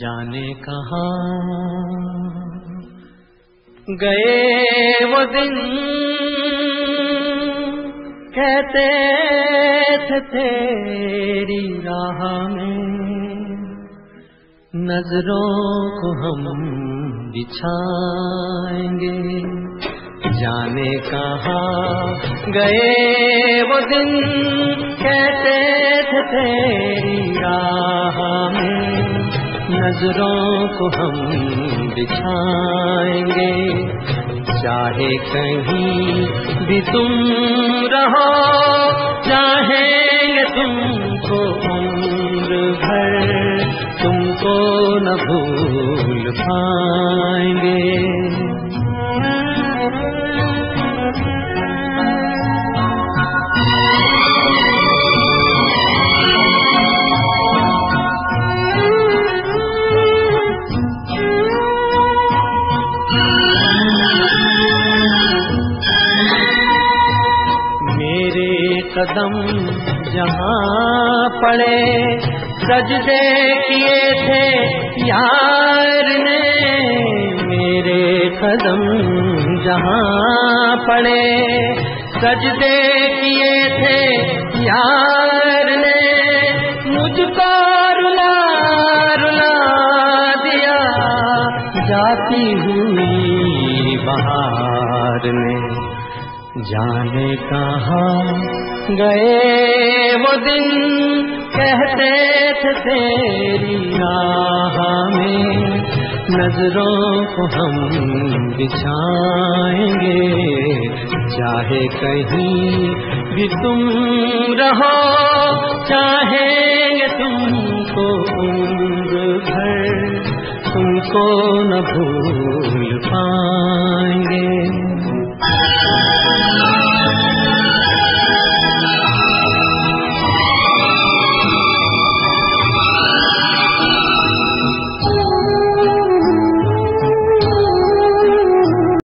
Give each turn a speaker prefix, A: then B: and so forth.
A: جانے کہاں گئے وہ دن؟ کہتے تھے تیری راہ میں نظروں کو ہم بچھائیں گے۔ جانے کہاں گئے وہ دن؟ کہتے تھے تیری راہ میں؟ نظروں کو ہم بچھائیں گے۔ چاہے کہیں بھی تم رہو، چاہیں گے تم کو عمر نہ بھول پائیں گے۔ میرے قدم جہاں پڑے سجدے کیے تھے، یار نے میرے قدم جہاں پڑے سجدے کیے تھے، یار نے مجھ کو رلا رلا دیا۔ جاتی ہوئی بہار نے جانے کہاں گئے وہ دن کہتے تھے تیری راہ میں نظروں کو ہم بچھائیں گے چاہے کہیں بھی تم رہو چاہیں گے تم کو عمر بھر تم کو نہ بھول پائیں گے